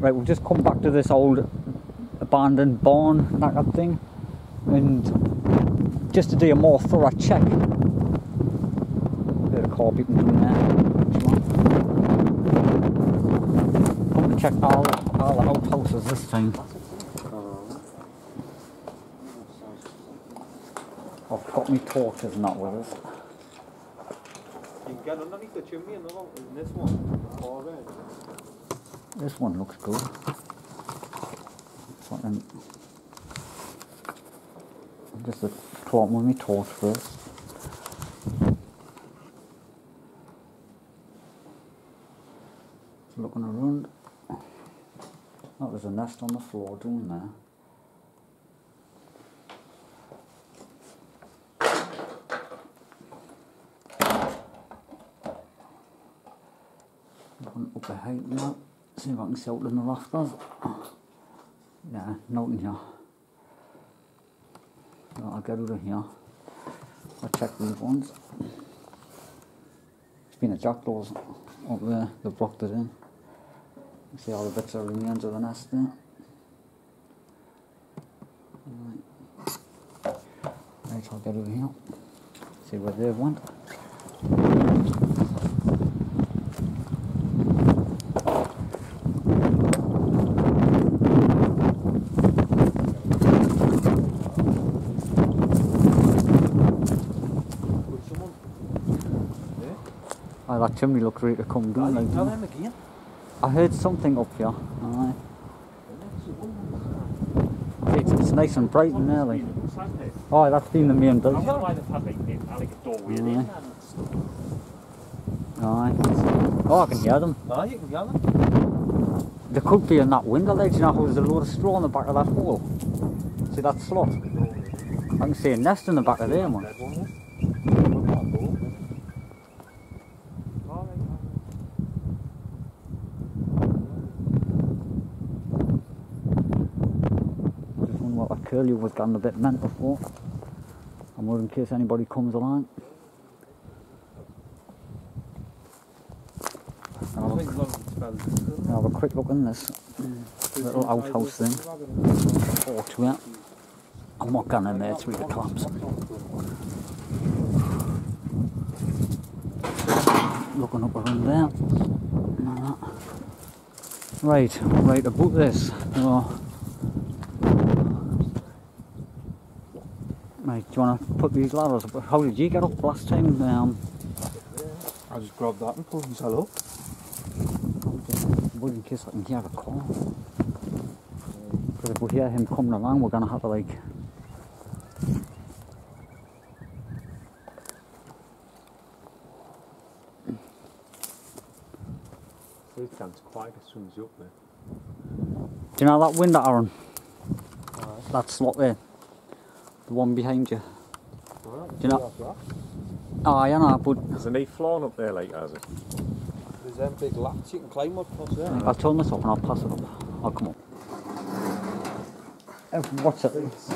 Right, we've just come back to this old abandoned barn that kind of thing and just to do a more thorough check. Bit of car people doing there. Come to check all, all the outhouses this time. I've got my torches not with us. You can get underneath the chimney in, in this one. Already. This one looks good. Fucking. Just a clock with my torch first. Looking around. Oh, there's a nest on the floor down there. Looking up behind now. See if I can see out in the rafters. Yeah, nothing here. So I'll get out of here. I'll check these ones. It's been a jackdaws up there, they've blocked it in. See all the bits the ends of the nest there. Right, right I'll get over here. See where they went. Oh, that chimney looks ready to come down. Like, Tell them again. I heard something up here. Aye. It's, it's nice and bright and early. Oh, that's been the main building. wonder why they've had like, the, like a doorway in Aye. Aye. Oh, I can hear them. Ah, you can get them. They could be in that window ledge, you know, how there's a load of straw in the back of that hole. See that slot? I can see a nest in the back of there, man. Red one, yeah. Look at that door. All right, all Just that was getting a bit mental for. I'm worried in case anybody comes along. I think one spells I'll have a quick look in this little outhouse thing. Or to it. I'm not going in there through the clamps. Looking up around there. Right, right about this. Right, do you want to put these ladders up? How did you get up last time? Um, I just grabbed that and pulled myself up. Well, in case I can hear a call. Because if we hear him coming along, we're going to have to like. So it sounds quiet as soon as you're up there. Do you know that window, Aaron? That slot there. The one behind you. Alright, Do you know- that. Oh, yeah, no, but There's a neat floor up there, like, has it? There's them big lats you can climb up across there. I'll turn this up and I'll pass it up. I'll come up. Uh, What's it?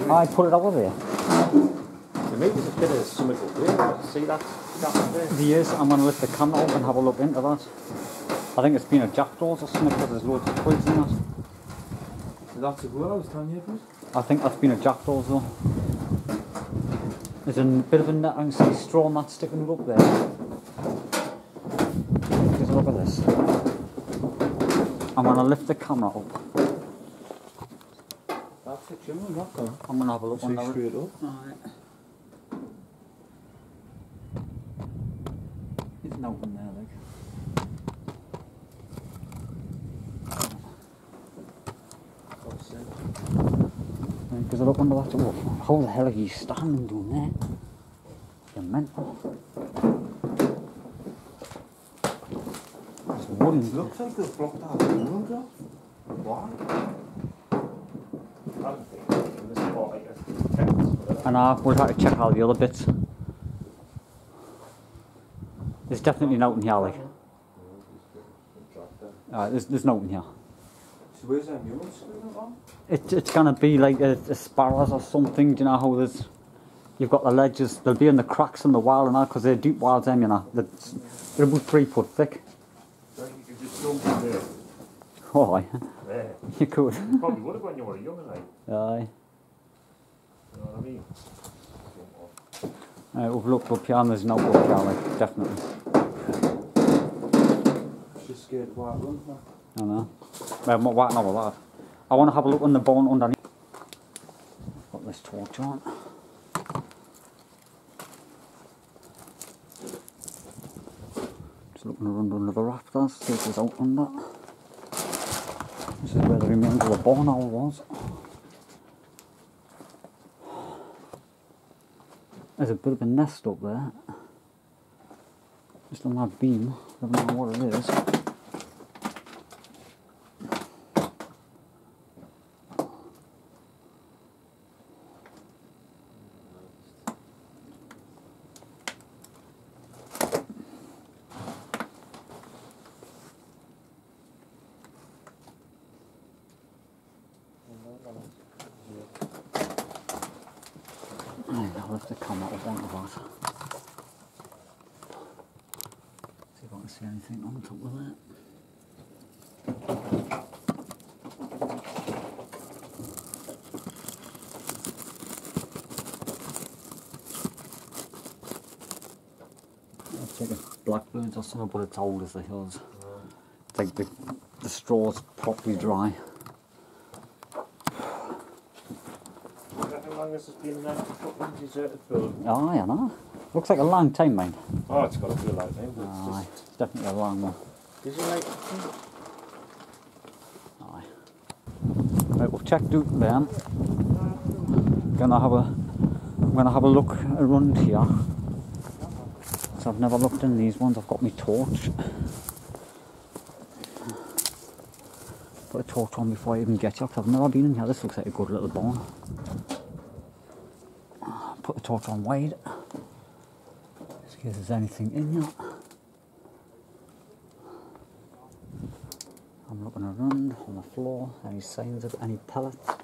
I put it over there. To me, there's a bit of something up there. See that gap there? The I'm going to lift the camera up and have a look into that. I think it's been a jackdaws or something because there's loads of twigs in it. That's a good I was you. I think that's been a jackdaws though. There's a bit of a net, I can see straw mat sticking up there. Just look at this. I'm gonna lift the camera up. That's a chimney, not. I'm gonna have a look on that. straight up. Alright. There's nothing there, like. That's it. Because I look under that door. How the hell are you standing doing there? You're mental. It's wooden. Looks like they've blocked that window off. Why? I don't think there's a lot like a fence, but, uh, And uh, we'll have to check all the other bits. There's definitely nothing here, like. Uh, there's, there's nothing here. So where's them yours screwed on? It, it's gonna be like a, a sparrows or something. Do you know how there's? You've got the ledges. They'll be in the cracks in the wall and that because they're deep wilds, them, you know. They're, they're about three foot thick. so you can just jump in there. Oh, aye. There. You could. You probably would have when you were young, like. Aye. You know what I mean? Uh, we've looked up here and there's no up here, like, definitely. She's scared white run, man. I know. Well, not over that. I want to have a look on the bone underneath. Got this torch on. Just looking around under the rafters, see if there's out under. This is where the remains of the barn owl was. There's a bit of a nest up there. Just on that beam. I don't know what it is. Right, I'll have to come out with one of those. See if I can see anything on top of that. It's like a blackbirds or something, but it's old as the hills. It's like the, the straw's properly dry. Long has this been? Footland deserted for? Oh, I know. Looks like a long time, mate. Oh, it's got to feel like that. Aye, it's definitely a long one. Is it like? Aye. Right, we've checked out then. Gonna have a, I'm gonna have a look around here. So I've never looked in these ones. I've got my torch. Put a torch on before I even get here. i I've never been in here. This looks like a good little barn. Torch on wide. See if there's anything in here. I'm looking around on the floor. Any signs of any pellets?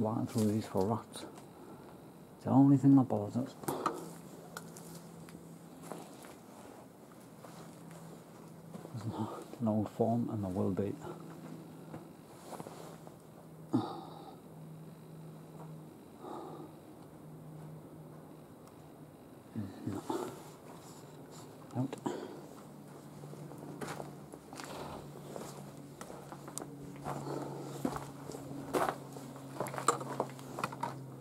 Walking through these for rats. It's the only thing that bothers us. There's no, old form and there will be. No. Out.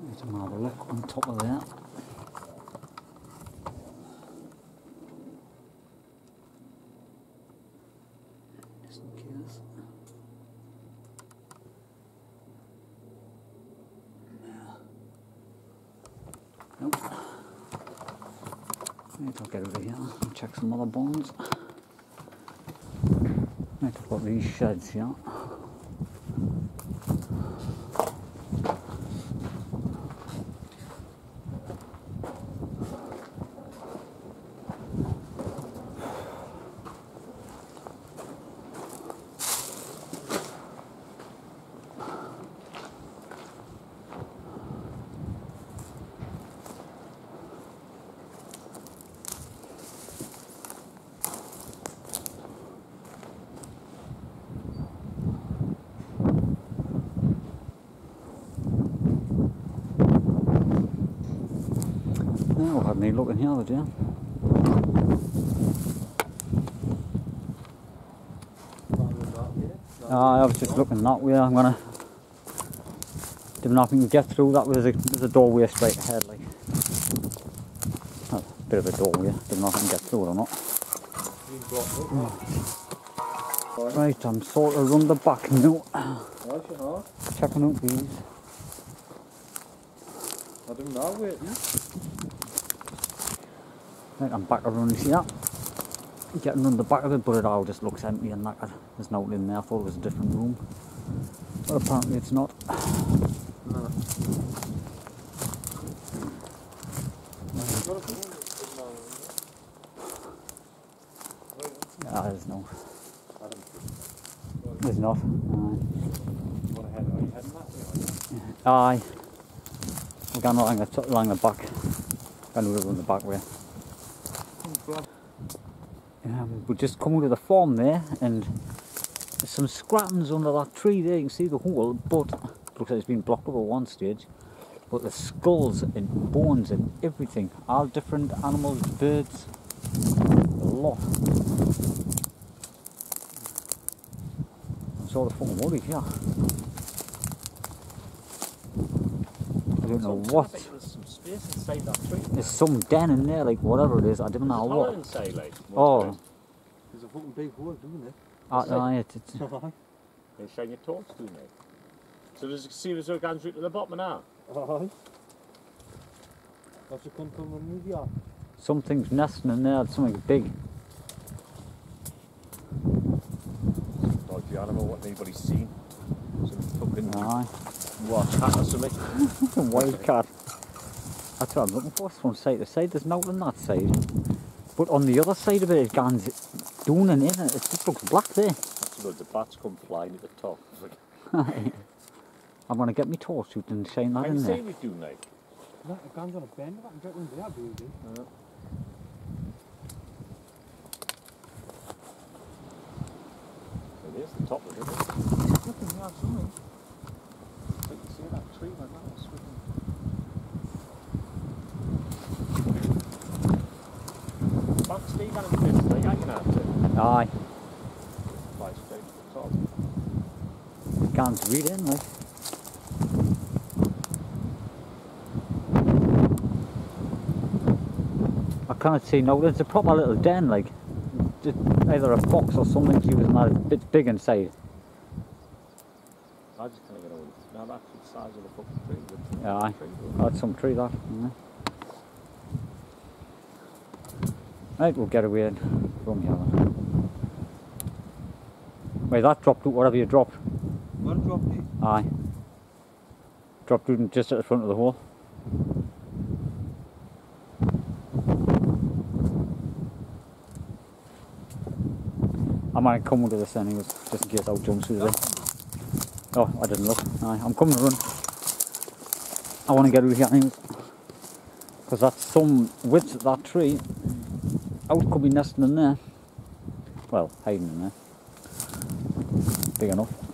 There's another look on top of that. Just in case. Nope. Need to get over here check some other bones. Need to put these sheds here. Yeah, we've had any luck in here, have you? Ah, I was just looking that way. I'm gonna. Didn't know if we can get through that. There's a, there's a doorway straight ahead, like. Oh, bit of a doorway. Didn't know if I can get through it or not. Right, I'm sort of run the back now. Checking out these. I don't know, wait. I am back around, you see that? Getting on the back of it, but it all just looks empty and that There's nothing there, I thought it was a different room. But apparently it's not. No. Ah, there's no. There's not. Aye. We're going along the, along the back. Going to run the back way. Um, we just come to the farm there and there's some scrattings under that tree there. You can see the hole, but looks like it's been blocked up at one stage. But the skulls and bones and everything, all different animals, birds, a lot. I'm sort of fucking worried here. I don't know what. I bet There's some that tree. There's some den in there, like whatever it is. I don't know There's a hollow what. inside, like. Oh, There's a fucking big hole, doesn't it? uh, aye, it, it's, They shine your torch, do they? So there's a series of guns right to the bottom now. Aye. That's a come and move ya. something's nesting in there. Something big. Dodgy animal, what anybody's seen. Some fucking Aye. what cat or something. Wild cat. That's what I'm looking for. It's from side to side. There's nothing on that side. But on the other side of it, it's gone doing in it. It just looks black there. So the bats come flying at the top. I'm gonna get my torch out and shine that can in you say we do like? That the gun's on a bend, I can get one there, baby. It is the top of it. isn't it? Looking here, something. But you see that tree like that? It's swinging. Back Steve and this thing, I can have to Aye. fly straight to the top. Can't read in like. I can't see no. there's a proper little den, like just either a fox or something's using that. It's bit big inside. I just can't get over. Now that's the size of the fucking tree. aye. That's some tree that. yeah. Right, we'll get away from here. Wait, that dropped out, whatever you dropped. What dropped it? Aye. Dropped out just at the front of the hole. I might come under this anyways, just in case out jump through there. Oh, I didn't look. Aye, I'm coming to run. I want to get out here anyways. Because that's some width of that tree. Out could be nesting in there. Well, hiding in there. Big enough.